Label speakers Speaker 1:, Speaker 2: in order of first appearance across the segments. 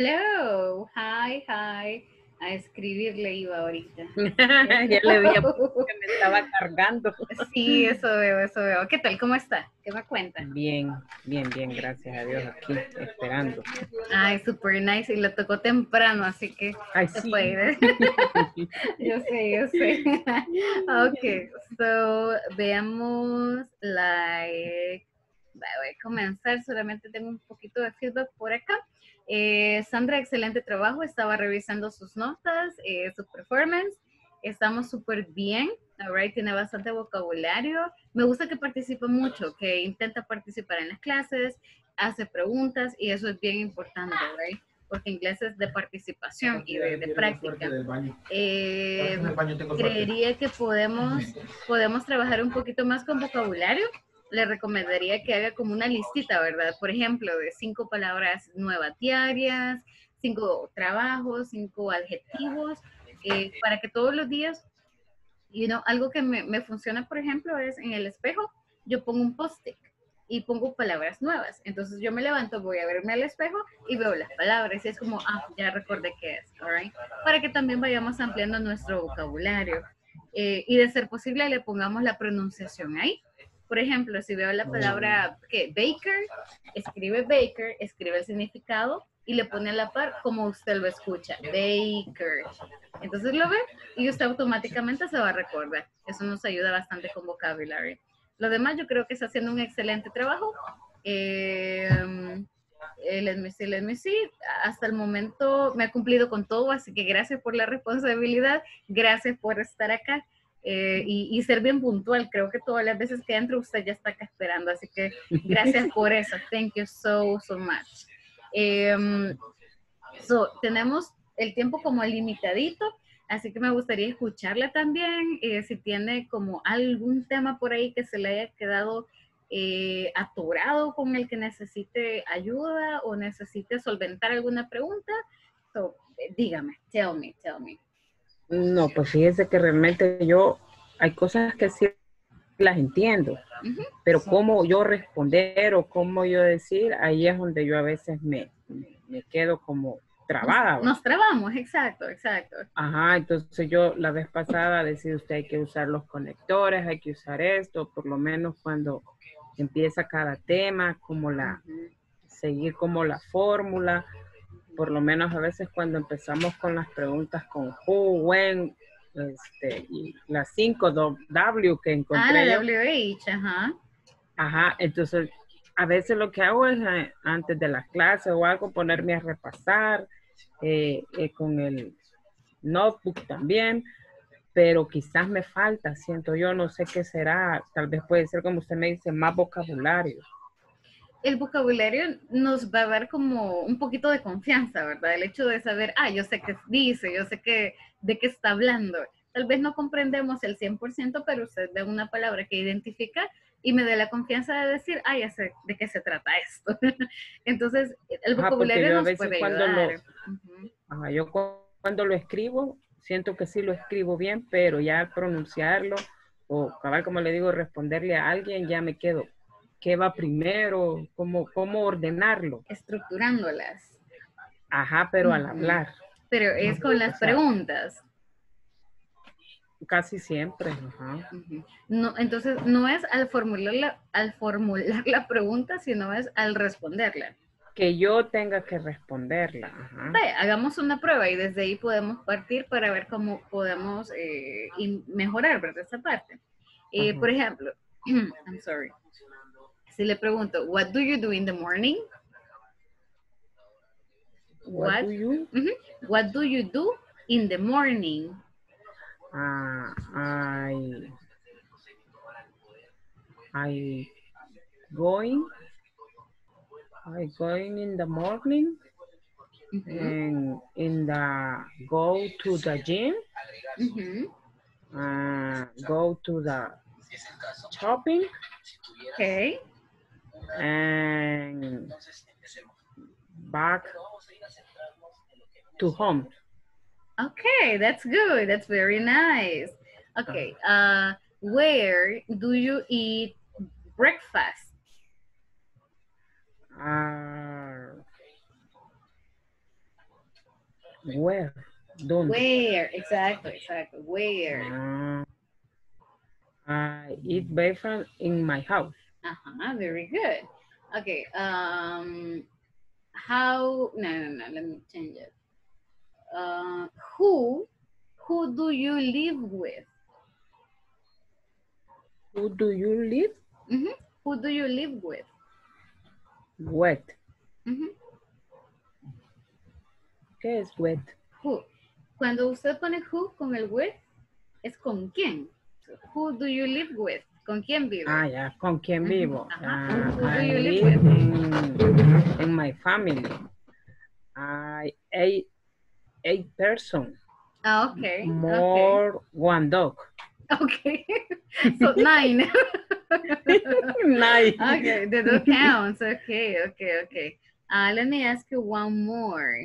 Speaker 1: Hello, hi, hi. A escribirle iba ahorita.
Speaker 2: ya le vi que me estaba cargando.
Speaker 1: Sí, eso veo, eso veo. ¿Qué tal? ¿Cómo está? ¿Qué me cuenta?
Speaker 2: Bien, bien, bien, gracias a Dios aquí esperando.
Speaker 1: Ay, super nice. Y lo tocó temprano, así que
Speaker 2: Ay,
Speaker 1: se
Speaker 2: sí.
Speaker 1: yo sé, yo sé. ok, so veamos like. Voy a comenzar, solamente tengo un poquito de feedback por acá. Eh, Sandra, excelente trabajo. Estaba revisando sus notas, eh, su performance. Estamos súper bien. All right, tiene bastante vocabulario. Me gusta que participa mucho, que intenta participar en las clases, hace preguntas y eso es bien importante, right? Porque inglés es de participación y de, de práctica. Eh, creería que podemos, podemos trabajar un poquito más con vocabulario. Le recomendaría que haga como una listita, ¿verdad? Por ejemplo, de cinco palabras nuevas diarias, cinco trabajos, cinco adjetivos, eh, para que todos los días, you know, algo que me, me funciona, por ejemplo, es en el espejo, yo pongo un post-it y pongo palabras nuevas. Entonces yo me levanto, voy a verme al espejo y veo las palabras y es como, ah, ya recordé qué es, all right? Para que también vayamos ampliando nuestro vocabulario. Eh, y de ser posible le pongamos la pronunciación ahí. Por ejemplo, si veo la palabra que baker, escribe baker, escribe el significado y le pone a la par como usted lo escucha, baker. Entonces lo ve y usted automáticamente se va a recordar. Eso nos ayuda bastante con vocabulary. Lo demás yo creo que está haciendo un excelente trabajo. Eh, let me see, let me see. Hasta el momento me ha cumplido con todo, así que gracias por la responsabilidad, gracias por estar acá. Eh, y, y, ser bien puntual. Creo que todas las veces que entro usted ya está acá esperando, así que gracias por eso. Thank you so, so much. Eh, so, tenemos el tiempo como limitadito, así que me gustaría escucharla también. Eh, si tiene como algún tema por ahí que se le haya quedado eh, atorado con el que necesite ayuda o necesite solventar alguna pregunta, so, dígame, tell me, tell me.
Speaker 2: No, pues fíjese que realmente yo, hay cosas que sí las entiendo, uh -huh. pero cómo yo responder o cómo yo decir, ahí es donde yo a veces me, me quedo como trabada.
Speaker 1: Nos, nos, trabamos, exacto, exacto.
Speaker 2: Ajá, entonces yo la vez pasada decía usted hay que usar los conectores, hay que usar esto, por lo menos cuando empieza cada tema, como la, uh -huh. seguir como la fórmula, por lo menos a veces cuando empezamos con las preguntas con who, when, este, y las 5 W que encontré.
Speaker 1: Ah, la WH, ajá.
Speaker 2: Ajá, entonces a veces lo que hago es eh, antes de las clases o algo ponerme a repasar eh, eh, con el notebook también, pero quizás me falta, siento yo, no sé qué será, tal vez puede ser como usted me dice, más vocabulario
Speaker 1: el vocabulario nos va a dar como un poquito de confianza, ¿verdad? El hecho de saber, ah, yo sé qué dice, yo sé que, de qué está hablando. Tal vez no comprendemos el 100%, pero usted ve una palabra que identifica y me da la confianza de decir, ah, ya sé de qué se trata esto. Entonces, el vocabulario nos puede
Speaker 2: cuando
Speaker 1: ayudar.
Speaker 2: Lo, uh -huh. ajá, yo cuando lo escribo, siento que sí lo escribo bien, pero ya al pronunciarlo, o cabal, como le digo, responderle a alguien, ya me quedo, qué va primero, cómo, cómo ordenarlo.
Speaker 1: Estructurándolas.
Speaker 2: Ajá, pero al hablar.
Speaker 1: Pero es con las preguntas.
Speaker 2: Casi siempre. Ajá.
Speaker 1: No, entonces, no es al formular, la, al formular la pregunta, sino es al responderla.
Speaker 2: Que yo tenga que responderla. Ajá.
Speaker 1: Vaya, hagamos una prueba y desde ahí podemos partir para ver cómo podemos eh, mejorar, ¿verdad? Esa parte. Eh, por ejemplo, I'm sorry si le pregunto, what do you do in the morning?
Speaker 2: What, what do you?
Speaker 1: Uh -huh. What do you do in the morning?
Speaker 2: Uh, I I going I going in the morning
Speaker 1: uh -huh.
Speaker 2: and in the go to the gym.
Speaker 1: Uh -huh.
Speaker 2: uh, go to the shopping.
Speaker 1: Okay
Speaker 2: and back to home.
Speaker 1: Okay, that's good. That's very nice. Okay, uh, where do you eat breakfast?
Speaker 2: Uh, Where? ¿Dónde?
Speaker 1: Where, exacto, exacto. Where.
Speaker 2: Ah, I eat breakfast in my house.
Speaker 1: Uh-huh, very good. Okay, um, how, no, no, no, let me change it. Uh, who, who do you live with?
Speaker 2: Who do you live
Speaker 1: Mhm. Who do you live with?
Speaker 2: with?
Speaker 1: Mhm.
Speaker 2: ¿Qué es with?
Speaker 1: Who. Cuando usted pone who con el with, es con quién. So, who do you live with? ¿Con quién vive?
Speaker 2: Ah, ya, ¿con quién vivo?
Speaker 1: Who
Speaker 2: I
Speaker 1: live
Speaker 2: in, in my family. I eight, eight person,
Speaker 1: Ah, okay.
Speaker 2: more one dog.
Speaker 1: Okay. okay. so nine.
Speaker 2: Nine.
Speaker 1: okay, the dog counts. Okay, okay, okay. Uh, let me ask you one more.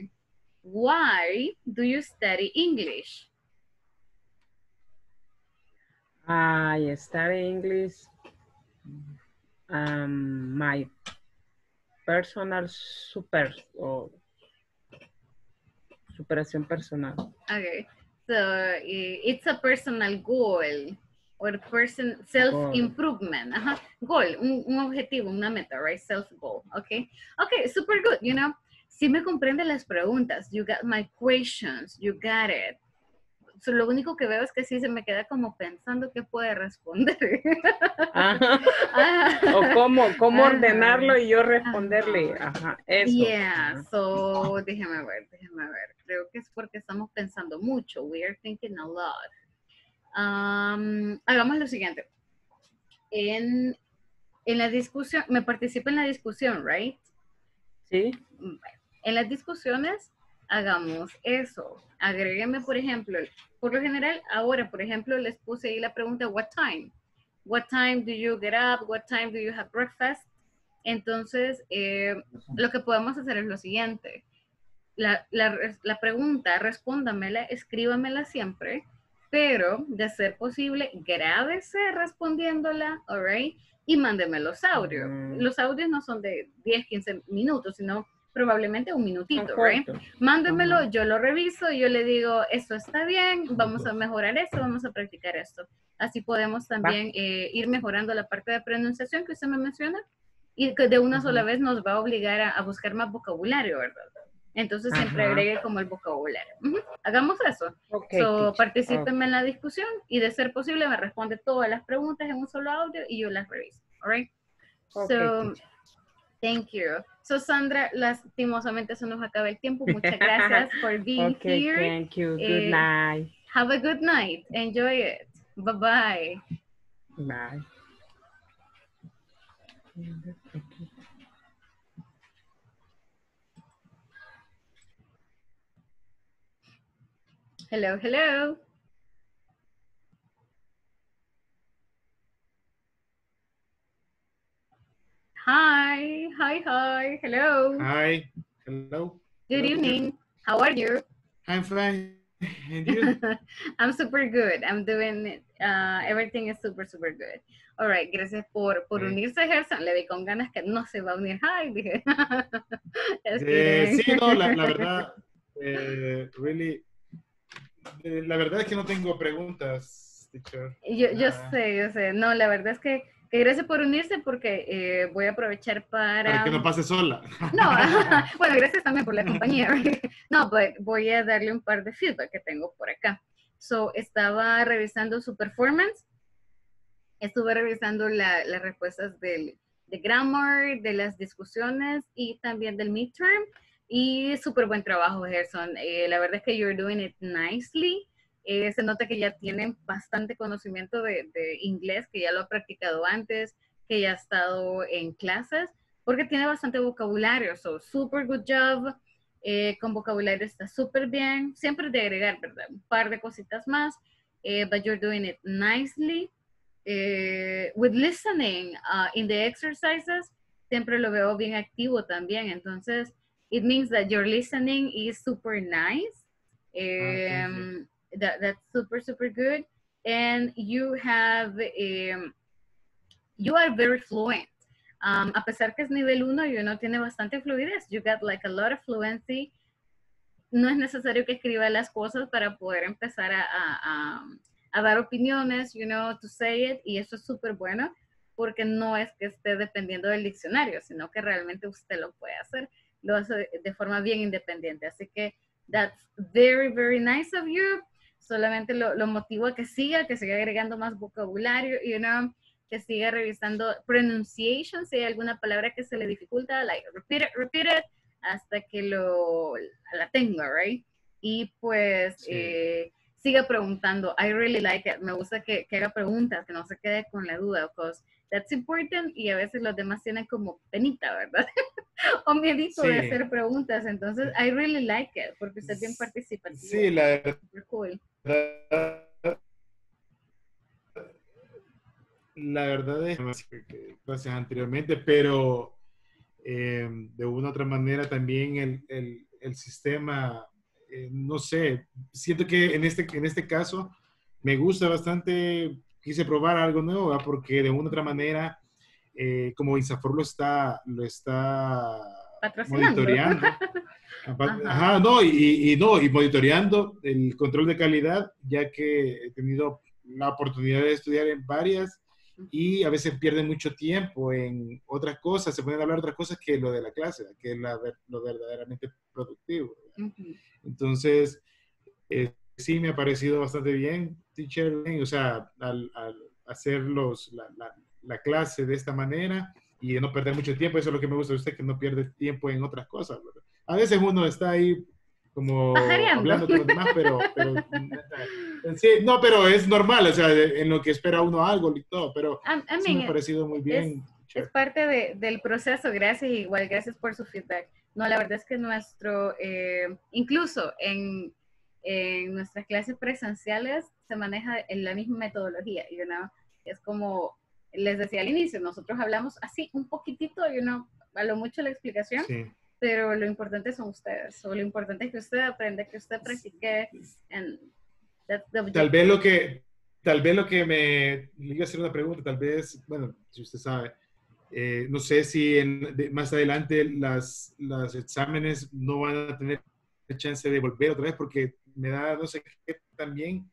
Speaker 1: Why do you study English?
Speaker 2: I study English. Um, my personal super or superación personal.
Speaker 1: Okay, so it's a personal goal or person self-improvement. Ajá. Goal, un, un objetivo, una meta, right? Self-goal, okay? Okay, super good, you know. Si me comprende las preguntas, you got my questions, you got it. So, lo único que veo es que sí se me queda como pensando qué puede responder.
Speaker 2: Ajá. O cómo, cómo
Speaker 1: Ajá.
Speaker 2: ordenarlo y yo responderle. Ajá, eso.
Speaker 1: Yeah, so déjeme ver, déjeme ver. Creo que es porque estamos pensando mucho. We are thinking a lot. Um, hagamos lo siguiente. En, en la discusión, me participa en la discusión, right?
Speaker 2: Sí.
Speaker 1: En las discusiones, hagamos eso. Agrégueme, por ejemplo, por lo general, ahora, por ejemplo, les puse ahí la pregunta, what time? What time do you get up? What time do you have breakfast? Entonces, eh, lo que podemos hacer es lo siguiente. La, la, la pregunta, respóndamela, escríbamela siempre, pero de ser posible, grábese respondiéndola, all right, y mándeme los audios.
Speaker 2: Mm.
Speaker 1: Los audios no son de 10, 15 minutos, sino probablemente un minutito, right?
Speaker 2: Ajá.
Speaker 1: yo lo reviso, yo le digo, esto está bien, vamos a mejorar esto, vamos a practicar esto. Así podemos también eh, ir mejorando la parte de pronunciación que usted me menciona y que de una sola vez nos va a obligar a, a buscar más vocabulario, ¿verdad? Entonces siempre
Speaker 2: Ajá.
Speaker 1: agregue como el vocabulario. Ujú. Hagamos eso.
Speaker 2: Ok,
Speaker 1: so,
Speaker 2: teacher.
Speaker 1: particípenme en la discusión y de ser posible me responde todas las preguntas en un solo audio y yo las reviso. All right?
Speaker 2: Ok,
Speaker 1: So,
Speaker 2: teacher.
Speaker 1: Thank you. So, Sandra, lastimosamente se nos acaba el tiempo. Muchas gracias por being
Speaker 2: Ok,
Speaker 1: here.
Speaker 2: thank you. Good
Speaker 1: Eh,
Speaker 2: night.
Speaker 1: Have a good night. Enjoy it. Bye bye.
Speaker 2: Bye.
Speaker 1: Hello, hello. Hi, hi, hi. Hello.
Speaker 3: Hi. Hello.
Speaker 1: Good
Speaker 3: hello.
Speaker 1: evening. How are you?
Speaker 3: I'm fine. And you?
Speaker 1: I'm super good. I'm doing it. Uh, everything is super, super good. All right. Gracias por, por unirse, Gerson. Le vi con ganas que no se va a unir. Hi, dije.
Speaker 3: Eh, sí, no, la, la verdad, eh, really, eh, la verdad es que no tengo preguntas, teacher.
Speaker 1: Yo, yo
Speaker 3: Ah.
Speaker 1: sé, yo sé. No, la verdad es que, que gracias por unirse porque eh, voy a aprovechar para...
Speaker 3: Para que no pase sola.
Speaker 1: No, bueno, gracias también por la compañía. No, voy a darle un par de feedback que tengo por acá. So, estaba revisando su performance. Estuve revisando la- las respuestas del, de grammar, de las discusiones y también del midterm. Y súper buen trabajo, Gerson. Eh, la verdad es que you're doing it nicely. Eh, se nota que ya tienen bastante conocimiento de, de inglés, que ya lo ha practicado antes, que ya ha estado en clases porque tiene bastante vocabulario, so super good job, eh, con vocabulario está súper bien, siempre de agregar, ¿verdad? Un par de cositas más, eh, but you're doing it nicely. With listening uh, in the exercises, siempre lo veo bien activo también, entonces it means that your listening is super nice.
Speaker 3: thank
Speaker 1: Um, that, that's super, super good. And you have, um, you are very fluent. Um, a pesar que es nivel 1 y uno tiene bastante fluidez, you got like a lot of fluency. no es necesario que escriba las cosas para poder empezar a, dar opiniones, you know, to say it, y eso es súper bueno porque no es que esté dependiendo del diccionario, sino que realmente usted lo puede hacer, lo hace de forma bien independiente. Así que that's very, very nice of you. Solamente lo, lo motivo a que siga, que siga agregando más vocabulario, you know, que siga revisando pronunciation, si hay alguna palabra que se le dificulta, like repeat it, repeat it, hasta que lo la tenga, right? Y pues eh, siga preguntando. I really like it. Me gusta que, que, haga preguntas, que no se quede con la duda, because that's important y a veces los demás tienen como penita, ¿verdad? o miedito sí. de hacer preguntas. Entonces, I really like it porque usted es bien participativo.
Speaker 3: Sí, la verdad.
Speaker 1: Cool.
Speaker 3: La verdad es que gracias anteriormente, pero eh, de una u otra manera también el, el, el sistema, eh, no sé, siento que en este, en este caso me gusta bastante, quise probar algo nuevo, ¿verdad? porque de una u otra manera, eh, como Insafor lo está, lo está monitoreando. Ajá. Ajá, no, y, y, no, y monitoreando el control de calidad, ya que he tenido la oportunidad de estudiar en varias y a veces pierden mucho tiempo en otras cosas, se pueden hablar otras cosas que lo de la clase, que es la, lo verdaderamente productivo. Uh -huh. Entonces, eh, sí me ha parecido bastante bien, teacher, o sea, al, al hacer los, la, la, la, clase de esta manera y de no perder mucho tiempo, eso es lo que me gusta de usted, que no pierde tiempo en otras cosas. ¿verdad? A veces uno está ahí como
Speaker 1: Pajareando.
Speaker 3: hablando con los demás, pero, pero sí, no, pero es normal, o sea, en lo que espera uno algo y todo, pero
Speaker 1: I, I
Speaker 3: sí me
Speaker 1: mean,
Speaker 3: ha parecido muy bien.
Speaker 1: Es, es parte de, del proceso, gracias, igual gracias por su feedback. No, la verdad es que nuestro, eh, incluso en, en, nuestras clases presenciales se maneja en la misma metodología, you know? es como les decía al inicio, nosotros hablamos así un poquitito, you know, a lo mucho la explicación, sí pero lo importante son ustedes, o lo importante es que usted aprenda, que usted practique. And
Speaker 3: tal vez lo que, tal vez lo que me, le iba a hacer una pregunta, tal vez, bueno, si usted sabe, eh, no sé si en, de, más adelante las, las exámenes no van a tener chance de volver otra vez, porque me da, no sé qué, también,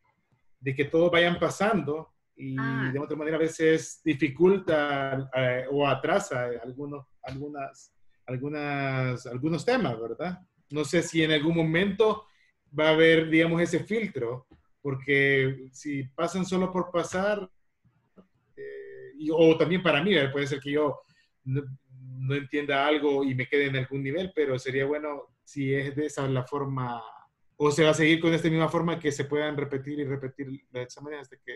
Speaker 3: de que todos vayan pasando y ah. de otra manera a veces dificulta eh, o atrasa algunos, algunas algunas, algunos temas, ¿verdad? No sé si en algún momento va a haber, digamos, ese filtro, porque si pasan solo por pasar, eh, y, o también para mí, puede ser que yo no, no, entienda algo y me quede en algún nivel, pero sería bueno si es de esa la forma, o se va a seguir con esta misma forma que se puedan repetir y repetir los exámenes hasta que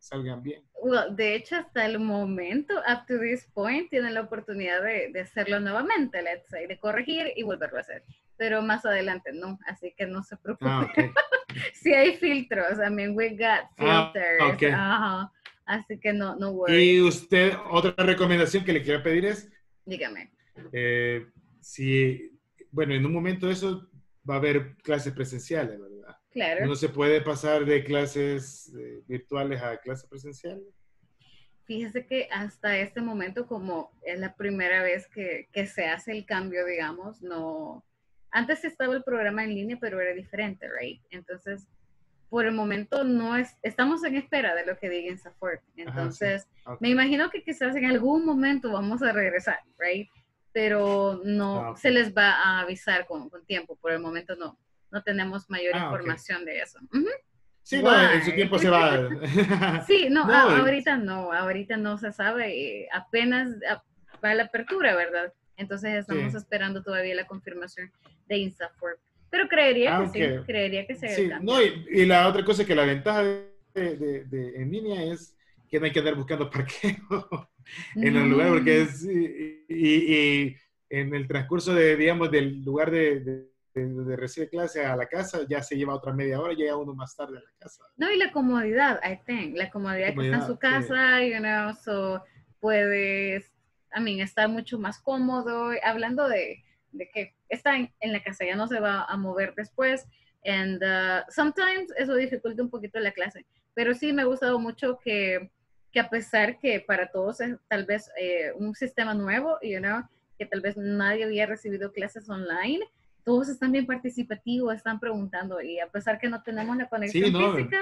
Speaker 3: salgan bien.
Speaker 1: Well, de hecho, hasta el momento, up to this point, tienen la oportunidad de, de, hacerlo nuevamente, let's say, de corregir y volverlo a hacer. Pero más adelante no, así que no se preocupe. Ah, okay. sí hay filtros, I mean, we got filters. Ah, okay. uh -huh. Así que no, no worry.
Speaker 3: Y usted, otra recomendación que le quiero pedir es...
Speaker 1: Dígame.
Speaker 3: Eh, si, bueno, en un momento eso va a haber clases presenciales, ¿verdad?
Speaker 1: Claro.
Speaker 3: ¿No se puede pasar de clases eh, virtuales a clases presenciales?
Speaker 1: Fíjese que hasta este momento, como es la primera vez que, que, se hace el cambio, digamos, no... Antes estaba el programa en línea, pero era diferente, ¿right? Entonces, por el momento no es... Estamos en espera de lo que diga Safford. Entonces, Ajá, sí. okay. me imagino que quizás en algún momento vamos a regresar, ¿right? Pero no ah, okay. se les va a avisar con, con tiempo. Por el momento no no tenemos mayor ah, información okay. de eso. Uh -huh.
Speaker 3: Sí, no, en su tiempo se va.
Speaker 1: sí, no, no a, ahorita no, ahorita no se sabe, apenas va la apertura, ¿verdad? Entonces estamos sí. esperando todavía la confirmación de INSAFORP. Pero creería ah, que okay. sí, creería que se
Speaker 3: sí, no, y, y, la otra cosa es que la ventaja de, de, de, en línea es que no hay que andar buscando parqueo en el lugar, porque es, y, y, en el transcurso de, digamos, del lugar de de, de recibir clase a la casa, ya se lleva otra media hora, llega uno más tarde a la casa.
Speaker 1: No, y la comodidad, I think, la comodidad, comodidad que está en su casa, sí. you know, so puedes, I mean, estar mucho más cómodo, hablando de, de que está en, en, la casa, ya no se va a mover después, and uh, sometimes eso dificulta un poquito la clase, pero sí me ha gustado mucho que, que a pesar que para todos es tal vez eh, un sistema nuevo, you know, que tal vez nadie había recibido clases online, todos están bien participativos, están preguntando y a pesar que no tenemos la conexión física,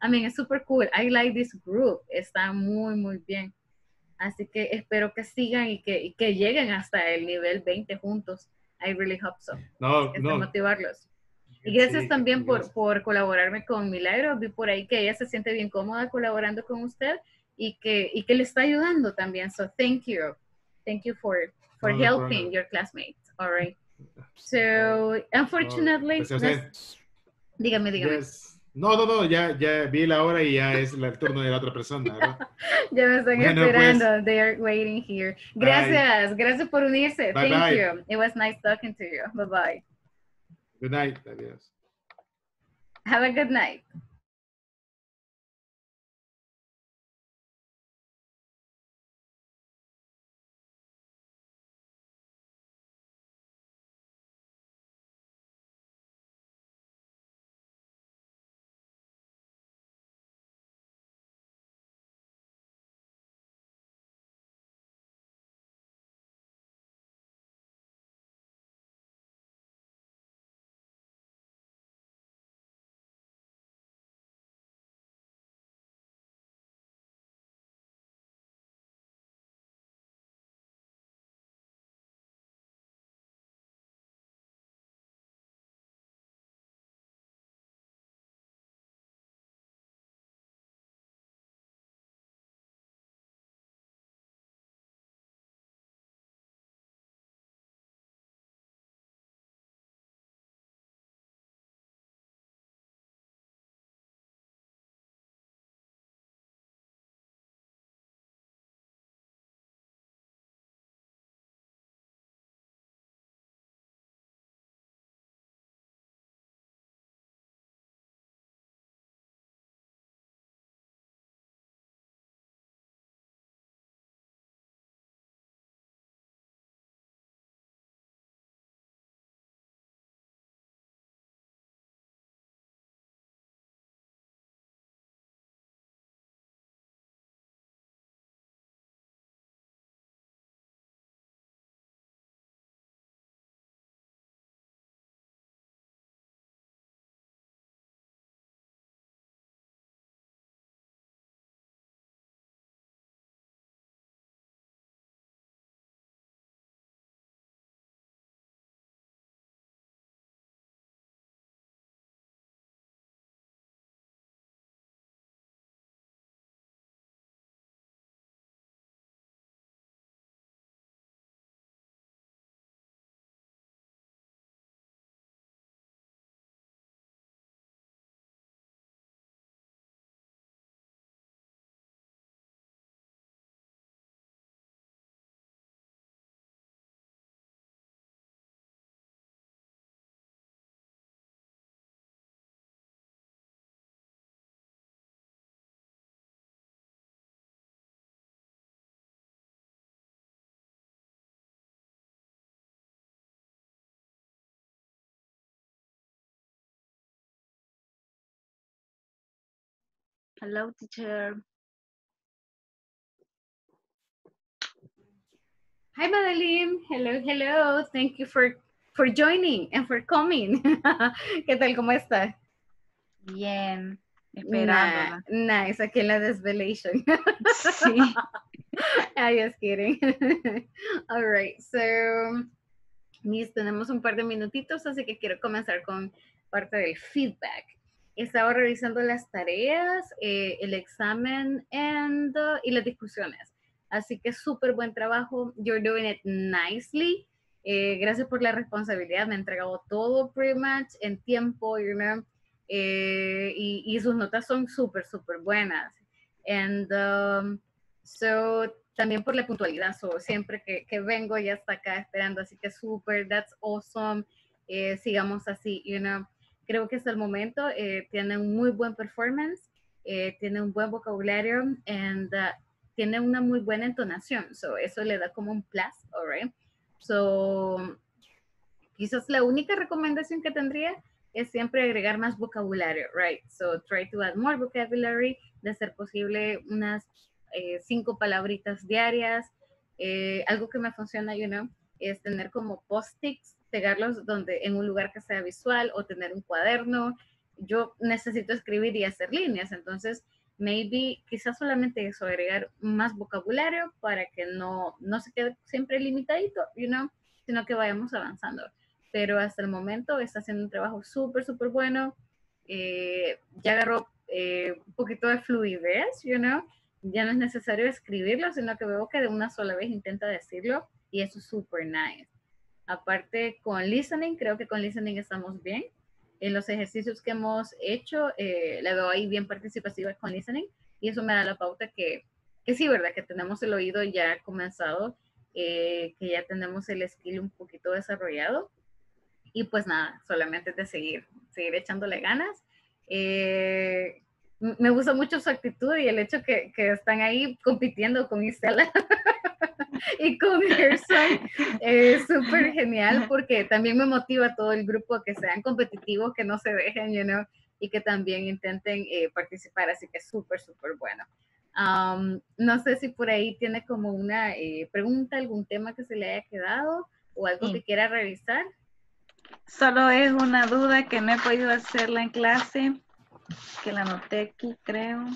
Speaker 1: I mean, es super cool. I like this group. Está muy, muy bien. Así que espero que sigan y que, y que lleguen hasta el nivel 20 juntos. I really hope so.
Speaker 3: No, no.
Speaker 1: motivarlos. Y gracias también Por, por colaborarme con Milagro. Vi por ahí que ella se siente bien cómoda colaborando con usted y que, y que le está ayudando también. So thank you. Thank you for, for helping your classmates. All right. So, unfortunately, dígame, dígame.
Speaker 3: No, no, no, ya, ya vi la hora y ya es el turno de la otra persona, ¿verdad?
Speaker 1: ya me están bueno, esperando. Pues, They are waiting here. Gracias, bye. gracias por unirse. Bye, Thank bye. you. It was nice talking to you. Bye bye.
Speaker 3: Good night. Adiós.
Speaker 1: Have a good night. Hello, teacher. Hi, Madeline. Hello, hello. Thank you for, for joining and for coming. ¿Qué tal? ¿Cómo está?
Speaker 4: Bien, esperando.
Speaker 1: nice, aquí en la desvelation. sí. I just kidding. All right, so, Miss, tenemos un par de minutitos, así que quiero comenzar con parte del feedback estaba revisando las tareas, eh, el examen and, uh, y las discusiones. Así que súper buen trabajo. You're doing it nicely. Eh, gracias por la responsabilidad. Me entregado todo pretty much en tiempo, you know, eh, y, y, sus notas son súper, súper buenas. And um, so, también por la puntualidad. So, siempre que, que, vengo ya está acá esperando. Así que súper, that's awesome. sigamos así, you know creo que hasta el momento eh, tiene un muy buen performance, eh, tiene un buen vocabulario y uh, tiene una muy buena entonación. So, eso le da como un plus, alright. So, quizás la única recomendación que tendría es siempre agregar más vocabulario, right? So, try to add more vocabulary, de ser posible unas eh, cinco palabritas diarias. Eh, algo que me funciona, you know, es tener como post-its, pegarlos donde, en un lugar que sea visual o tener un cuaderno. Yo necesito escribir y hacer líneas, entonces maybe quizás solamente eso, agregar más vocabulario para que no, no se quede siempre limitadito, you know, sino que vayamos avanzando. Pero hasta el momento está haciendo un trabajo súper, súper bueno. Eh, ya agarró eh, un poquito de fluidez, you know, ya no es necesario escribirlo, sino que veo que de una sola vez intenta decirlo y eso es súper nice. Aparte con listening, creo que con listening estamos bien. En los ejercicios que hemos hecho, eh, le veo ahí bien participativa con listening y eso me da la pauta que, que sí, ¿verdad? Que tenemos el oído ya comenzado, eh, que ya tenemos el skill un poquito desarrollado. Y pues nada, solamente de seguir, seguir echándole ganas. Eh, me gusta mucho su actitud y el hecho que, que están ahí compitiendo con Isela y con Gerson es súper genial porque también me motiva todo el grupo a que sean competitivos, que no se dejen, you know, y que también intenten eh, participar, así que súper, súper bueno. Um, no sé si por ahí tiene como una eh, pregunta, algún tema que se le haya quedado o algo que quiera revisar.
Speaker 4: Solo es una duda que no he podido hacerla en clase que la anoté aquí, creo.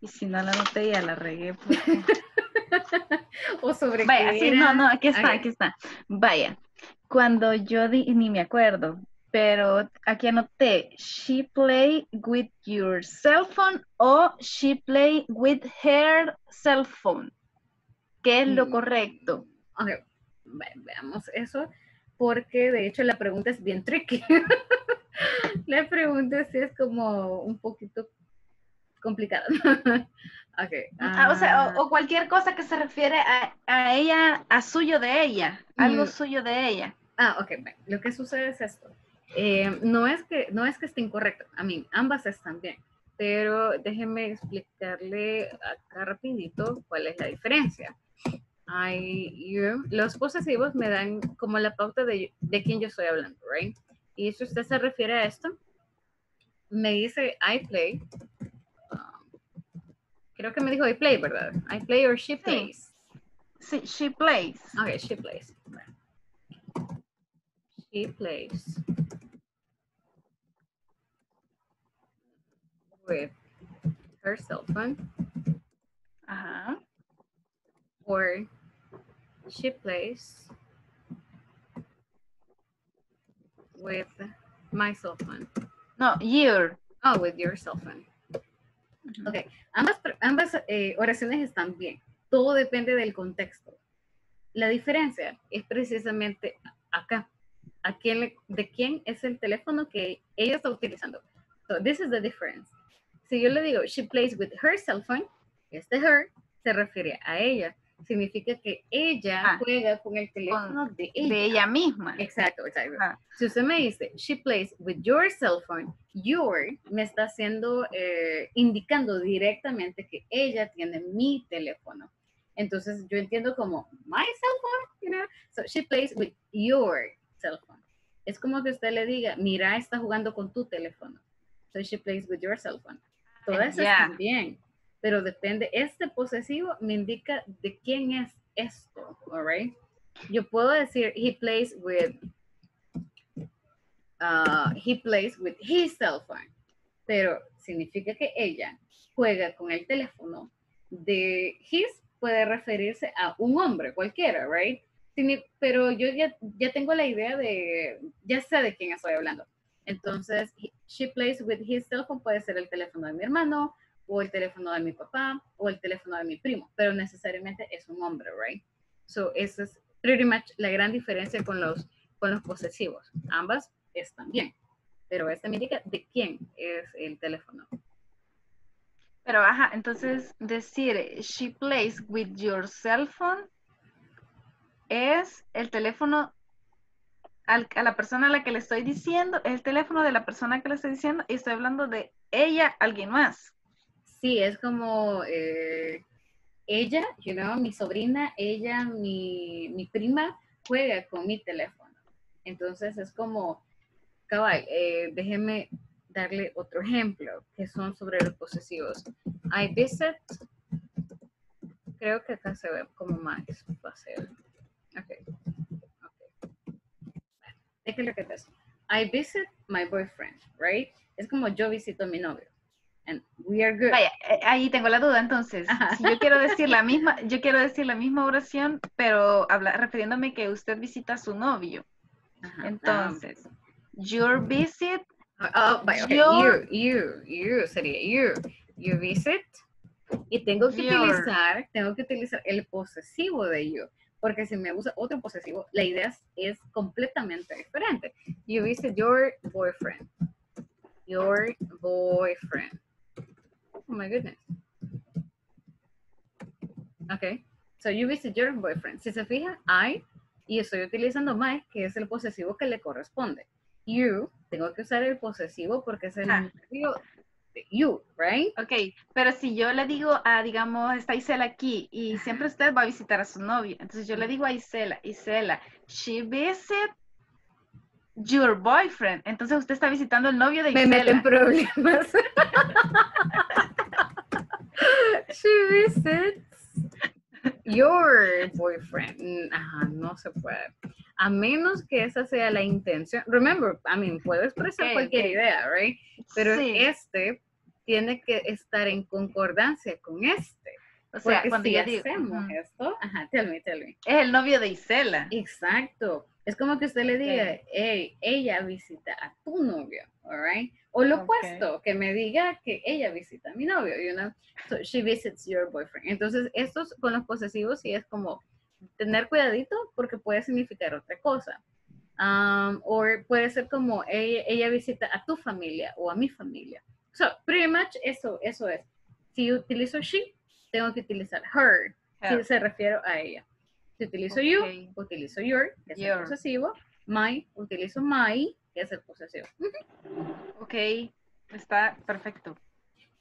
Speaker 4: Y si no la anoté, ya la regué.
Speaker 1: o sobre
Speaker 4: Vaya, sí, no, no, aquí está, aquí está. Vaya, cuando yo di, ni me acuerdo, pero aquí anoté, she play with your cell phone o she play with her cell phone. ¿Qué es lo mm. correcto?
Speaker 1: Okay. veamos eso, porque de hecho la pregunta es bien tricky. La pregunta sí es como un poquito complicada. okay.
Speaker 4: Ah, o sea, o, cualquier cosa que se refiere a, ella, a suyo de ella, algo mm. suyo de ella.
Speaker 1: Ah, ok. Lo que sucede es esto. Eh, no, es que, no es que esté incorrecto. A mí, ambas están bien. Pero déjenme explicarle acá rapidito cuál es la diferencia. los posesivos me dan como la pauta de, de quién yo estoy hablando, ¿right? Y si usted se refiere a esto, me dice I play. Creo que me dijo I play, ¿verdad? I play or she plays.
Speaker 4: Sí, she plays.
Speaker 1: Okay, she plays. She plays with her cell phone.
Speaker 4: Uh -huh.
Speaker 1: Or she plays with my cell phone.
Speaker 4: No, your.
Speaker 1: Oh, with your cell phone. Ok, ambas, ambas eh, oraciones están bien. Todo depende del contexto. La diferencia es precisamente acá. ¿A quién ¿De quién es el teléfono que ella está utilizando? So, this is the difference. Si yo le digo, she plays with her cell phone, este her se refiere a ella significa que ella ah, juega con el teléfono de ella.
Speaker 4: De ella misma.
Speaker 1: Exacto, exacto. Ah. Si usted me dice, she plays with your cell phone, your me está haciendo, eh, indicando directamente que ella tiene mi teléfono. Entonces yo entiendo como, my cell phone, you know? So she plays with your cell phone. Es como que usted le diga, mira, está jugando con tu teléfono. So she plays with your cell phone. Todas yeah. están bien pero depende, este posesivo me indica de quién es esto, alright? Yo puedo decir, he plays with, uh, he plays with his cell phone, pero significa que ella juega con el teléfono de his puede referirse a un hombre cualquiera, right? Pero yo ya, ya tengo la idea de, ya sé de quién estoy hablando. Entonces, she plays with his cell phone puede ser el teléfono de mi hermano, o el teléfono de mi papá o el teléfono de mi primo, pero necesariamente es un hombre, right? So, esa es pretty much la gran diferencia con los, con los posesivos. Ambas están bien, pero esta me indica de quién es el teléfono.
Speaker 4: Pero, ajá, entonces decir she plays with your cell phone es el teléfono a la persona a la que le estoy diciendo, es el teléfono de la persona que le estoy diciendo y estoy hablando de ella, alguien más.
Speaker 1: Sí, es como eh, ella, you mi sobrina, ella, mi, mi, prima, juega con mi teléfono. Entonces es como, cabal, eh, déjeme darle otro ejemplo, que son sobre los posesivos. I visit, creo que acá se ve como más fácil. Okay. Okay. Take a look at this. I visit my boyfriend, right? Es como yo visito a mi novio. We are good.
Speaker 4: Vaya, eh, ahí tengo la duda entonces.
Speaker 1: Ajá.
Speaker 4: Si yo quiero decir la misma, yo quiero decir la misma oración, pero habla, refiriéndome que usted visita a su novio.
Speaker 1: Ajá.
Speaker 4: Entonces, your visit,
Speaker 1: Ah, oh, vaya, okay.
Speaker 4: your-
Speaker 1: You, you, you sería you. You visit. Y tengo que
Speaker 4: Your.
Speaker 1: utilizar, tengo que utilizar el posesivo de you. Porque si me usa otro posesivo, la idea es, es completamente diferente. You visit your boyfriend. Your boyfriend. Oh my goodness. Okay. So you visit your boyfriend. Si se fija, I, y estoy utilizando my, que es el posesivo que le corresponde. You, tengo que usar el posesivo porque es el
Speaker 4: Ah.
Speaker 1: de you, right?
Speaker 4: ok, pero si yo le digo a, digamos, está Isela aquí y siempre usted va a visitar a su novio, entonces yo le digo a Isela, Isela, she visit your boyfriend, entonces usted está visitando el novio de
Speaker 1: Me meten
Speaker 4: Isela.
Speaker 1: problemas. She visits your boyfriend. Mm, Ajá, no se puede. A menos que esa sea la intención. Remember, I mean, puedo expresar
Speaker 4: Ok,
Speaker 1: cualquier idea, right? Pero
Speaker 4: Sí,
Speaker 1: este tiene que estar en concordancia con este.
Speaker 4: o sea,
Speaker 1: Porque
Speaker 4: cuando
Speaker 1: si
Speaker 4: yo digo,
Speaker 1: hacemos esto, ajá, tell me, tell me.
Speaker 4: es el novio de Isela.
Speaker 1: Exacto. Es como que usted le diga, hey, ella visita a tu novio, alright? O lo opuesto, que me diga que ella visita a mi novio, you know? So she visits your boyfriend. Entonces, estos con los posesivos sí es como tener cuidadito porque puede significar otra cosa. Um, o puede ser como ella, ella visita a tu familia o a mi familia. So, pretty much eso, eso es. Si utilizo she, tengo que utilizar her, si se refiero a ella. Si utilizo you, utilizo your, que es el posesivo. My, utilizo my, que es el posesivo.
Speaker 4: Ok, está perfecto.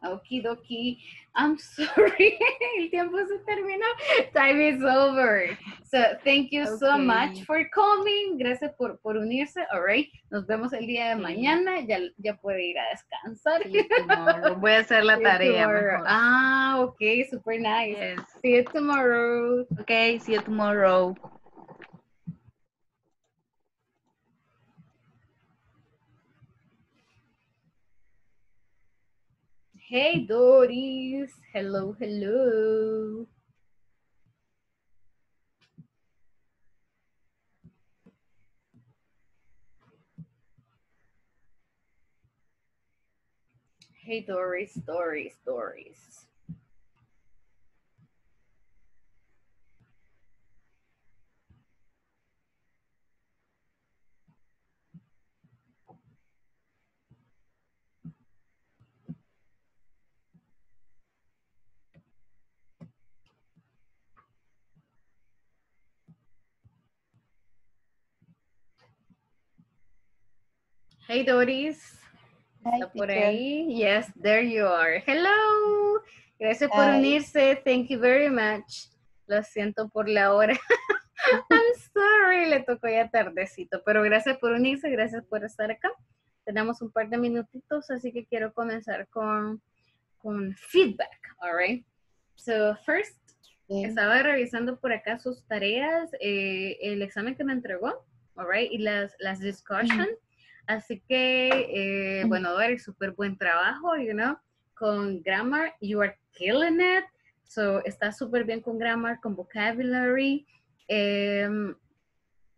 Speaker 1: Okidoki. I'm sorry. El tiempo se terminó. Time is over. So, thank you so much for coming. Gracias por, por unirse. All right. Nos vemos el día de mañana. Ya, ya puede ir a descansar.
Speaker 4: Voy a hacer la tarea. mejor.
Speaker 1: Ah, ok. Super nice.
Speaker 4: Yes.
Speaker 1: See you tomorrow.
Speaker 4: Ok, see you tomorrow.
Speaker 1: Hey, Doris. Hello, hello. Hey, Doris, Doris, Doris. Hey, Doris. ¿Está por ahí? Yes, there you are. Hello. Gracias por
Speaker 5: Hi.
Speaker 1: unirse. Thank you very much. Lo siento por la hora. I'm sorry, le tocó ya tardecito, pero gracias por unirse, gracias por estar acá. Tenemos un par de minutitos, así que quiero comenzar con, con feedback, all right? So, first, estaba revisando por acá sus tareas, eh, el examen que me entregó, all right, y las, las discussion. Así que, eh, bueno, Doris, súper buen trabajo, you know, con grammar, you are killing it. So, está súper bien con grammar, con vocabulary. Em,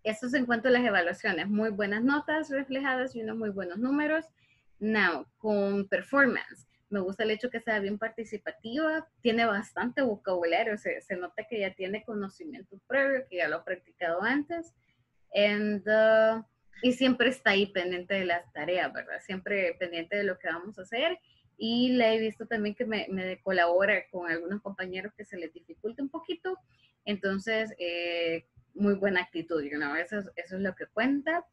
Speaker 1: eso es en cuanto a las evaluaciones. Muy buenas notas reflejadas y unos muy buenos números. Now, con performance. Me gusta el hecho que sea bien participativa, tiene bastante vocabulario, se, se nota que ya tiene conocimiento previo, que ya lo ha practicado antes. And, uh, y siempre está ahí pendiente de las tareas, ¿verdad? Siempre pendiente de lo que vamos a hacer. Y la he visto también que me, me colabora con algunos compañeros que se les dificulta un poquito. Entonces, eh, muy buena actitud, you know, eso, es- eso es lo que cuenta.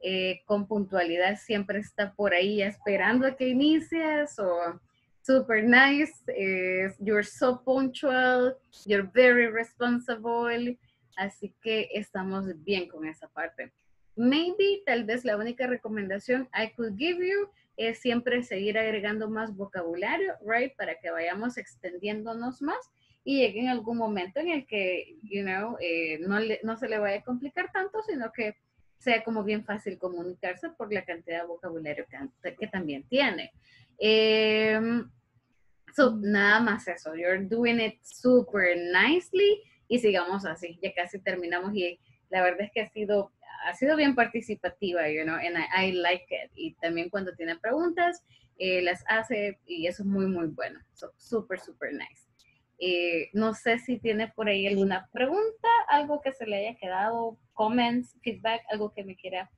Speaker 1: Eh, con puntualidad siempre está por ahí esperando a que inicies o super nice, eh, you're so punctual, you're very responsible, así que estamos bien con esa parte. Maybe, tal vez la única recomendación I could give you es siempre seguir agregando más vocabulario, right, para que vayamos extendiéndonos más y llegue en algún momento en el que, you know, eh, no, no se le vaya a complicar tanto, sino que sea como bien fácil comunicarse por la cantidad de vocabulario que, que también tiene. Em, so, nada más eso. You're doing it super nicely y sigamos así. Ya casi terminamos y la verdad es que ha sido, ha sido bien participativa, you know, and I, like it. Y también cuando tiene preguntas, eh, las hace y eso es muy, muy bueno. So, super, super nice. Eh, no sé si tiene por ahí alguna pregunta, algo que se le haya quedado, comments, feedback, algo que me quiera,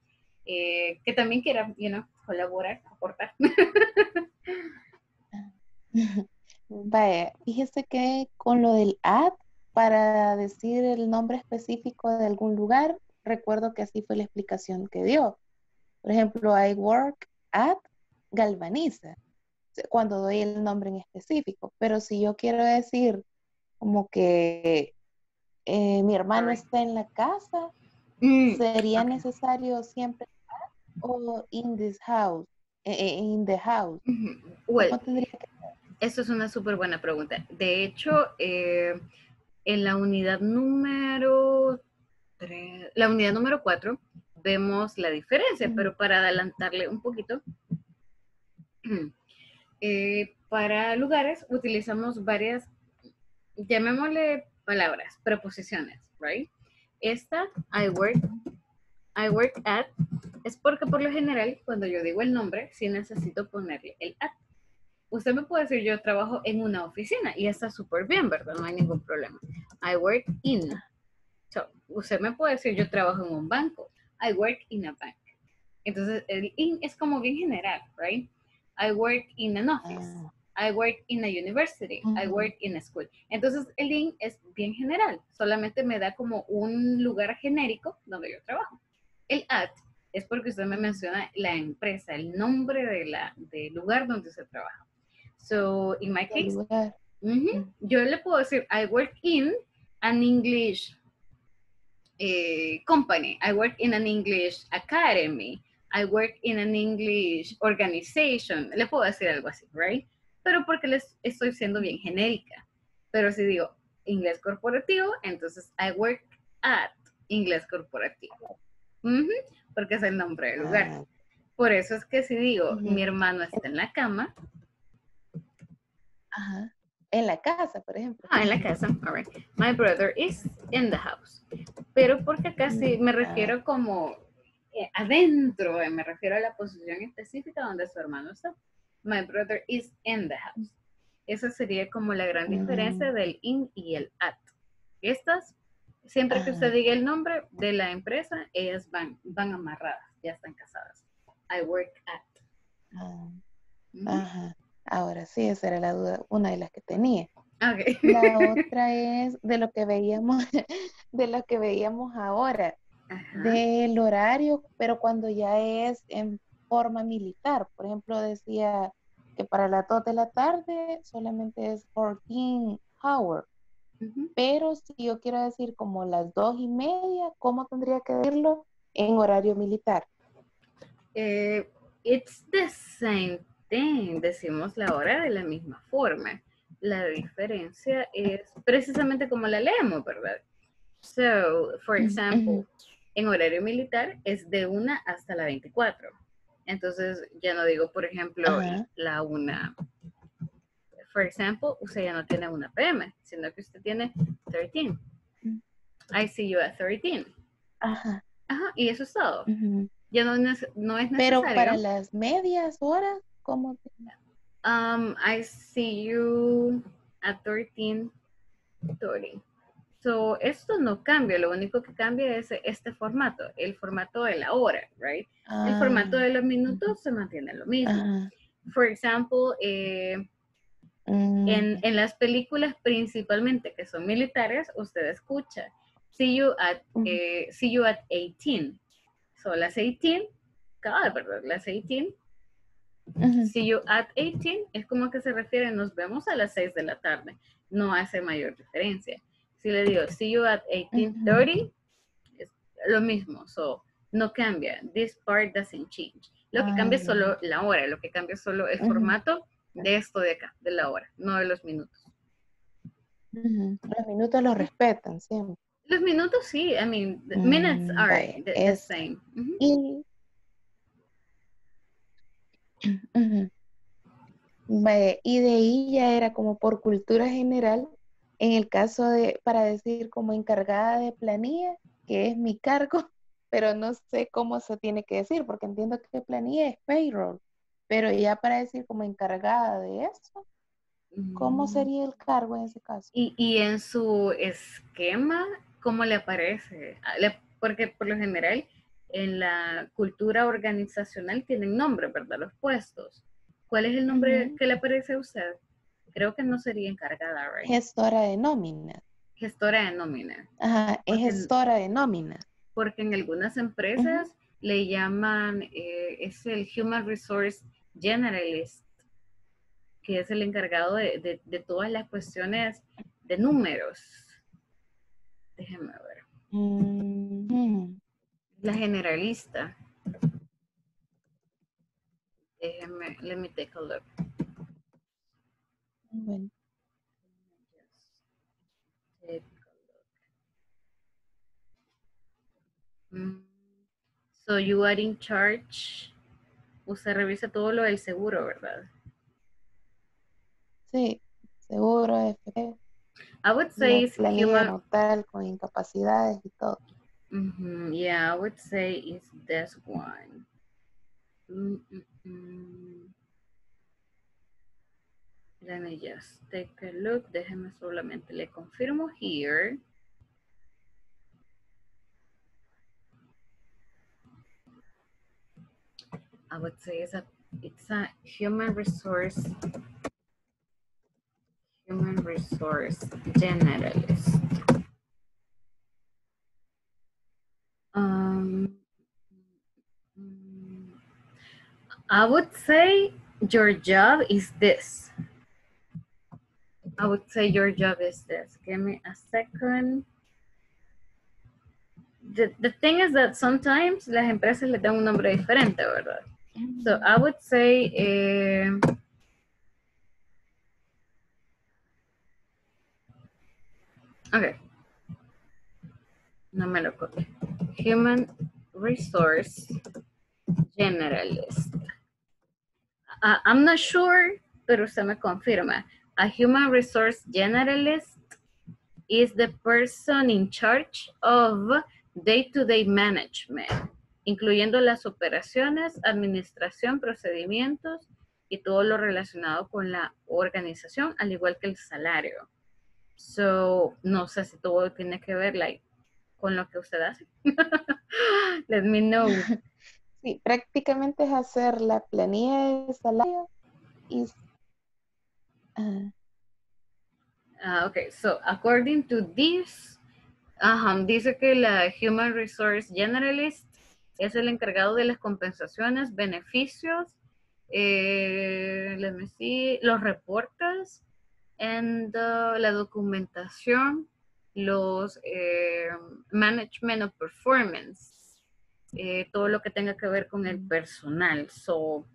Speaker 1: eh, que también quiera, you know, colaborar, aportar.
Speaker 5: Vaya, fíjese que con lo del ad, para decir el nombre específico de algún lugar, recuerdo que así fue la explicación que dio. Por ejemplo, I work at Galvaniza cuando doy el nombre en específico. Pero si yo quiero decir como que eh, mi hermano está en la casa, mm, sería necesario siempre o in this house, eh, eh, in the house.
Speaker 1: Eso es una súper buena pregunta. De hecho, en la unidad número la unidad número 4 vemos la diferencia, pero para adelantarle un poquito, Eh, para lugares utilizamos varias, llamémosle palabras, preposiciones, right? Esta, I work, I work at, es porque por lo general cuando yo digo el nombre, sí necesito ponerle el at. Usted me puede decir, yo trabajo en una oficina y está súper bien, ¿verdad? No hay ningún problema. I work in. So, usted me puede decir, yo trabajo en un banco. I work in a bank. Entonces, el in es como bien general, right? I work in an office. Ah. I work in a university. I work in a school. Entonces, el in es bien general. Solamente me da como un lugar genérico donde yo trabajo. El at es porque usted me menciona la empresa, el nombre de la, del lugar donde se trabaja. So, in my case, yo le puedo decir, I work in an English eh, company. I work in an English academy. I work in an English organization. Le puedo decir algo así, right? Pero porque les estoy siendo bien genérica. Pero si digo inglés corporativo, entonces I work at inglés corporativo. porque es el nombre del lugar. Ah. Por eso es que si digo mi hermano está en la cama.
Speaker 5: Ajá. En la casa, por ejemplo.
Speaker 1: Ah, en la casa. All right. My brother is in the house. Pero porque acá sí me refiero como eh, adentro, eh, me refiero a la posición específica donde su hermano está. My brother is in the house. Esa sería como la gran diferencia del in y el at. Estas, siempre que usted diga el nombre de la empresa, ellas van, van amarradas, ya están casadas. I work at.
Speaker 5: Ah, ajá. Ahora sí, esa era la duda, una de las que tenía.
Speaker 1: Okay.
Speaker 5: La otra es de lo que veíamos, de lo que veíamos ahora del horario, pero cuando ya es en forma militar. Por ejemplo, decía que para las 2 de la tarde solamente es 14 hours. Pero si yo quiero decir como las dos y media, ¿cómo tendría que decirlo en horario militar?
Speaker 1: Eh, it's the same Decimos la hora de la misma forma. La diferencia es precisamente como la leemos, ¿verdad? So, for example, en horario militar es de una hasta la 24. Entonces, ya no digo, por ejemplo, la una. Por ejemplo, usted ya no tiene una PM, sino que usted tiene 13. Mm. I see you at 13.
Speaker 5: Ajá.
Speaker 1: Ajá, y eso es todo. Ya no, no, es necesario.
Speaker 5: Pero para las medias horas,
Speaker 1: Um, I see you at 13, 30. So, esto no cambia, lo único que cambia es este formato, el formato de la hora, right? El formato de los minutos se mantiene lo mismo. Por ejemplo, eh, mm. en, las películas principalmente que son militares, usted escucha, see you at, eh, see you at 18. So, las 18, cada, las 18 See you at 18 es como que se refiere, nos vemos a las 6 de la tarde. No hace mayor diferencia. Si le digo, see you at 1830, es lo mismo. So, no cambia. This part doesn't change. Lo que cambia es solo la hora, lo que cambia es solo el formato de esto de acá, de la hora, no de los minutos.
Speaker 5: Los minutos los respetan siempre.
Speaker 1: Los minutos sí, I mean, the minutes
Speaker 5: Mm,
Speaker 1: are the, the same.
Speaker 5: Y, Y de ahí ya era como por cultura general, en el caso de, para decir como encargada de planilla, que es mi cargo, pero no sé cómo se tiene que decir, porque entiendo que planilla es payroll, pero ya para decir como encargada de eso, ¿cómo
Speaker 1: Mm.
Speaker 5: sería el cargo en ese caso?
Speaker 1: Y, y en su esquema, ¿cómo le aparece? Ah, Porque por lo general en la cultura organizacional tienen nombre, ¿verdad? Los puestos. ¿Cuál es el nombre que le aparece a usted? Creo que no sería encargada, right?
Speaker 5: Gestora de nómina.
Speaker 1: Gestora de nómina.
Speaker 5: Ajá, es
Speaker 1: Porque-
Speaker 5: gestora de nómina.
Speaker 1: Porque en algunas empresas le llaman, eh, es el Human Resource Generalist, que es el encargado de, de- de todas las cuestiones de números. Déjeme ver.
Speaker 5: Mm,
Speaker 1: La generalista. Déjeme, let me take a look.
Speaker 5: bueno.
Speaker 1: Take a look. Mm, So you are in charge. Usted revisa todo lo del seguro, ¿verdad?
Speaker 5: Sí, seguro, FP,
Speaker 1: I would say human.
Speaker 5: con incapacidades y todo.
Speaker 1: Mhm, Yeah, I would say it's this one. Mm, mm, mm. Let me just take a look. Déjeme solamente le confirmo here. I would say it's a it's a human resource human resource generalist. I would say your job is this. I would say your job is this. Give me a second. The, the thing is that sometimes las empresas le dan un nombre diferente, ¿verdad? So I would say, eh, okay. No me lo copio. Human Resource Generalist. I- I'm not sure, pero usted me confirma. A Human Resource Generalist is the person in charge of day-to-day management, incluyendo las operaciones, administración, procedimientos y todo lo relacionado con la organización, al igual que el salario. So, no sé si todo tiene que ver like, con lo que usted hace. Let me know.
Speaker 5: Sí, prácticamente es hacer la planilla de salario y ah,
Speaker 1: Ah, ok, so according to this, ajá, dice que la Human Resource Generalist es el encargado de las compensaciones, beneficios, eh, let me see, los reportes, and uh, la documentación, los eh, management of performance, eh, todo lo que tenga que ver con el personal, so,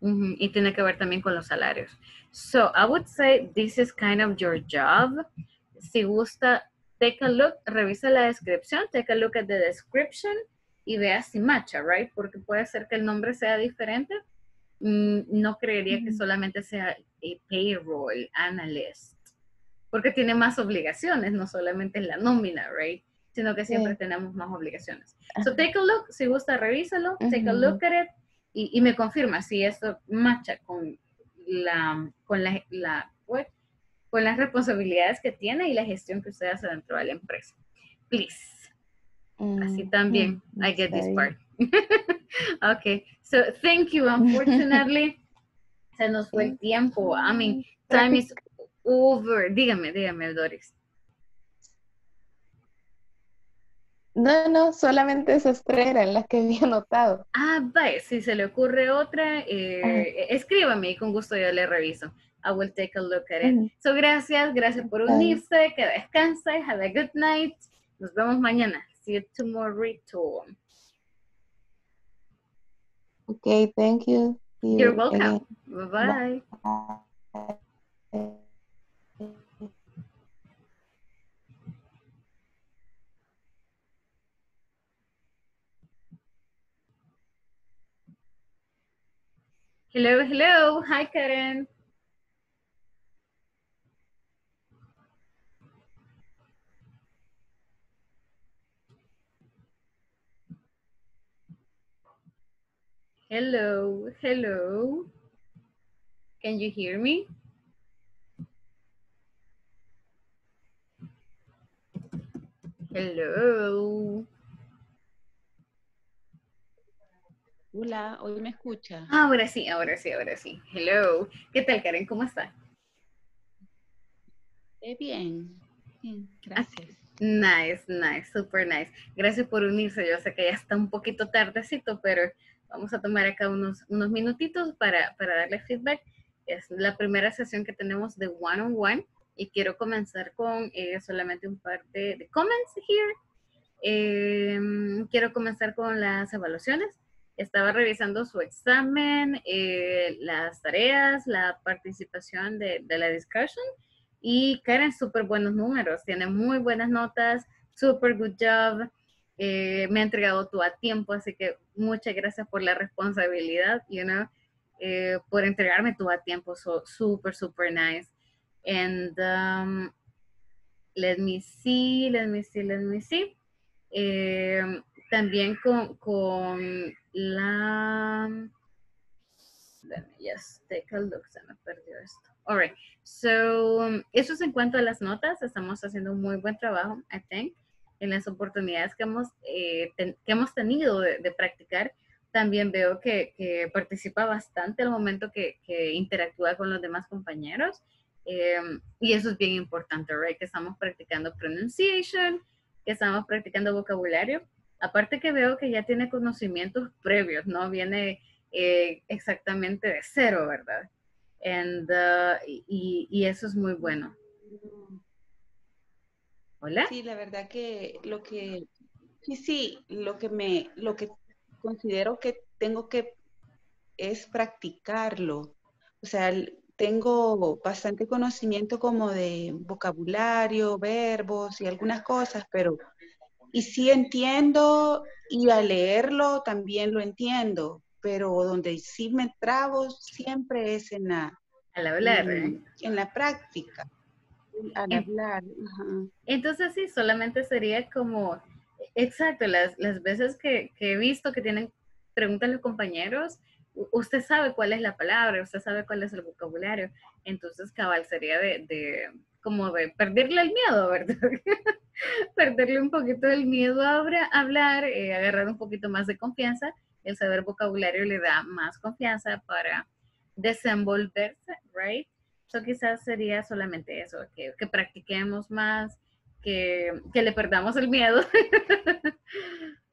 Speaker 1: y tiene que ver también con los salarios. So I would say this is kind of your job. Si gusta, take a look, revisa la descripción, take a look at the description y vea si matcha, right? Porque puede ser que el nombre sea diferente. Mm, no creería que solamente sea a payroll analyst, porque tiene más obligaciones, no solamente en la nómina, right? Sino que siempre
Speaker 5: Sí.
Speaker 1: tenemos más obligaciones. So take a look, si gusta, revísalo, take a
Speaker 5: Ujú.
Speaker 1: look at it y, y me confirma si esto matcha con la, con la, la- what? con las responsabilidades que tiene y la gestión que usted hace dentro de la empresa. Please. Así
Speaker 5: mm,
Speaker 1: también,
Speaker 5: mm,
Speaker 1: I get this part. okay, so thank you. Unfortunately, se nos fue el tiempo. I mean, time is over. Dígame, dígame, Doris.
Speaker 5: No, no, solamente esas tres eran las que había notado.
Speaker 1: Ah, vaya, si se le ocurre otra, eh, escríbame y con gusto yo le reviso. I will take a look at it. So, gracias, gracias por unirse, que descanse, have a good night. Nos vemos mañana. See you tomorrow.
Speaker 5: Okay, thank you. See
Speaker 1: You're
Speaker 5: you
Speaker 1: welcome.
Speaker 5: again.
Speaker 1: Bye bye.
Speaker 5: Bye.
Speaker 1: Hello, hello. Hi, Karen. Hello, hello. Can you hear me? Hello.
Speaker 6: Hola, hoy me escucha.
Speaker 1: Ah, ahora sí, ahora sí, ahora sí. Hello. ¿Qué tal, Karen? ¿Cómo está?
Speaker 6: Eh, bien, bien, gracias.
Speaker 1: Nice, nice, super nice. Gracias por unirse. Yo sé que ya está un poquito tardecito, pero vamos a tomar acá unos, unos minutitos para, para darle feedback. Es la primera sesión que tenemos de one-on-one. On one, y quiero comenzar con eh, solamente un par de, de comments here. Eh, quiero comenzar con las evaluaciones. Estaba revisando su examen, eh, las tareas, la participación de, de la discussion y Karen, súper buenos números, tiene muy buenas notas, super good job, eh, me ha entregado tú a tiempo, así que muchas gracias por la responsabilidad, you know, eh, por entregarme tú a tiempo, so super, super nice. And um, let me see, let me see, let me see. Eh, también con, con la... Let me just take a look, se me perdió esto. All right, so um, eso es en cuanto a las notas, estamos haciendo un muy buen trabajo, I think, en las oportunidades que hemos, eh, ten, que hemos tenido de, de, practicar. También veo que, que participa bastante al momento que, que, interactúa con los demás compañeros. Eh, y eso es bien importante, right? Que estamos practicando pronunciation, que estamos practicando vocabulario. Aparte que veo que ya tiene conocimientos previos, ¿no? Viene eh, exactamente de cero, ¿verdad? And, uh, y, y, eso es muy bueno. Hola.
Speaker 6: Sí, la verdad que lo que sí, sí, lo que me, lo que considero que tengo que es practicarlo. O sea, tengo bastante conocimiento como de vocabulario, verbos y algunas cosas, pero y sí entiendo y al leerlo también lo entiendo, pero donde sí me trabo siempre es en la,
Speaker 1: al hablar,
Speaker 6: en,
Speaker 1: ¿eh?
Speaker 6: en la práctica, al
Speaker 1: En-
Speaker 6: hablar. ajá.
Speaker 1: Entonces sí, solamente sería como, exacto, las, las veces que, que he visto que tienen preguntas los compañeros, usted sabe cuál es la palabra, usted sabe cuál es el vocabulario, entonces cabal sería de, de como de perderle el miedo, ¿verdad? perderle un poquito el miedo a hablar, eh, agarrar un poquito más de confianza, el saber vocabulario le da más confianza para desenvolverse, right? So quizás sería solamente eso, que, que practiquemos más, que, que le perdamos el miedo.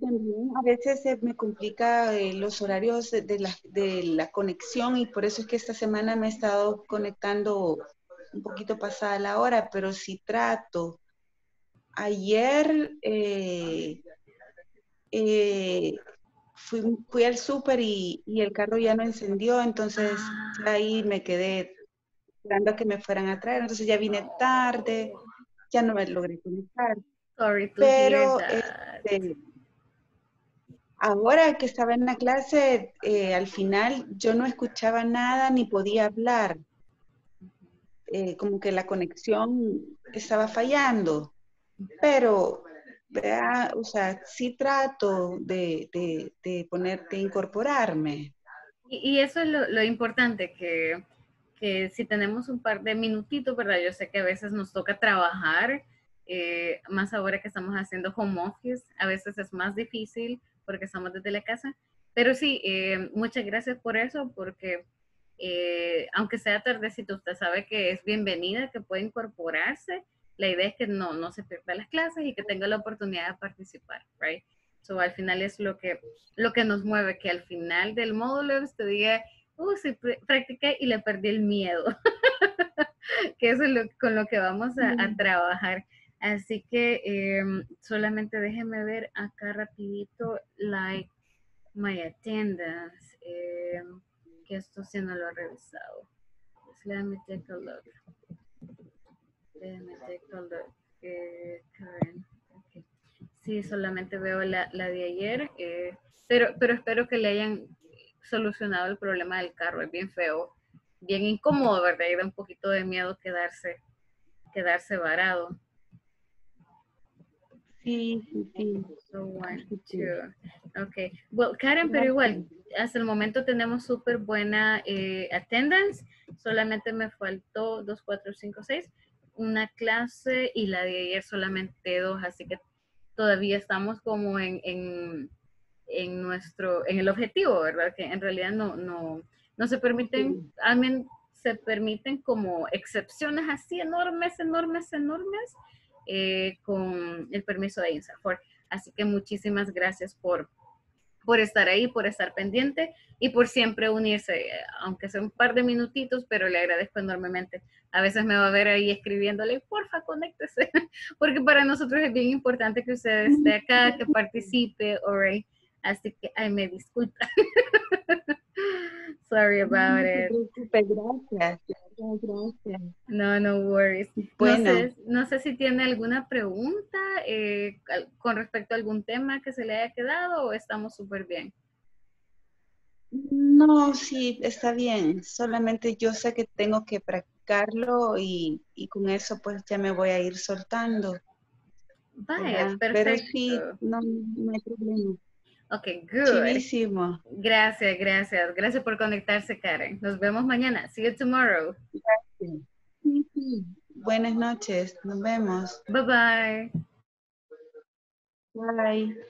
Speaker 6: También a veces se me complica eh, los horarios de, de la, de la conexión y por eso es que esta semana me he estado conectando un poquito pasada la hora, pero sí trato. Ayer eh, eh, fui, fui al súper y, y el carro ya no encendió, entonces
Speaker 1: Ah.
Speaker 6: ahí me quedé esperando a que me fueran a traer, entonces ya vine tarde, ya no me logré conectar.
Speaker 1: Sorry
Speaker 6: Pero. Este, ahora que estaba en la clase, eh, al final yo no escuchaba nada ni podía hablar. Eh, como que la conexión estaba fallando. Pero, vea, o sea, sí trato de, de, de poner, de incorporarme.
Speaker 1: Y, y eso es lo, lo importante, que, que si tenemos un par de minutitos, ¿verdad? Yo sé que a veces nos toca trabajar, eh, más ahora que estamos haciendo home office, a veces es más difícil porque estamos desde la casa. Pero sí, eh, muchas gracias por eso, porque eh, aunque sea tardecito, usted sabe que es bienvenida, que puede incorporarse. La idea es que no, no se pierda las clases y que tenga la oportunidad de participar, right? So, al final es lo que, lo que nos mueve, que al final del módulo usted diga, uh, sí, pr- practiqué y le perdí el miedo. que eso es lo, con lo que vamos a, a trabajar. Así que em, solamente déjeme ver acá rapidito, like, my attendance, em, que esto sí no lo he revisado. Just let me take a look. Déjeme take a look. Eh, Karen, ok. Sí, solamente veo la, la de ayer, eh, pero, pero espero que le hayan solucionado el problema del carro. Es bien feo, bien incómodo, ¿verdad? Y da un poquito de miedo quedarse, quedarse varado.
Speaker 6: Sí, sí, sí.
Speaker 1: So one, two. Okay. Well, Karen, pero igual, hasta el momento tenemos súper buena eh, attendance. Solamente me faltó dos, cuatro, cinco, seis. Una clase y la de ayer solamente dos, así que todavía estamos como en, en, en nuestro, en el objetivo, ¿verdad? Que en realidad no, no, no se permiten, I mean, se permiten como excepciones así enormes, enormes, enormes, eh, con el permiso de INSAFOR. Así que muchísimas gracias por, por estar ahí, por estar pendiente y por siempre unirse, aunque sea un par de minutitos, pero le agradezco enormemente. A veces me va a ver ahí escribiéndole, porfa, conéctese, porque para nosotros es bien importante que usted esté acá, que participe, alright. Así que, ay, me disculpa. Sorry about it.
Speaker 6: Gracias, gracias.
Speaker 1: No, no worries.
Speaker 6: Bueno.
Speaker 1: No, sé, no sé si tiene alguna pregunta eh, con respecto a algún tema que se le haya quedado o estamos súper bien.
Speaker 6: No, sí, está bien. Solamente yo sé que tengo que practicarlo y, y con eso pues ya me voy a ir soltando.
Speaker 1: Vaya,
Speaker 6: ¿verdad? Pero
Speaker 1: perfecto.
Speaker 6: sí, no, no hay problema.
Speaker 1: Ok, good.
Speaker 6: Chivísimo.
Speaker 1: Gracias, gracias. Gracias por conectarse, Karen. Nos vemos mañana. See you tomorrow.
Speaker 6: Sí. Buenas noches, nos vemos.
Speaker 1: Bye bye.
Speaker 6: Bye.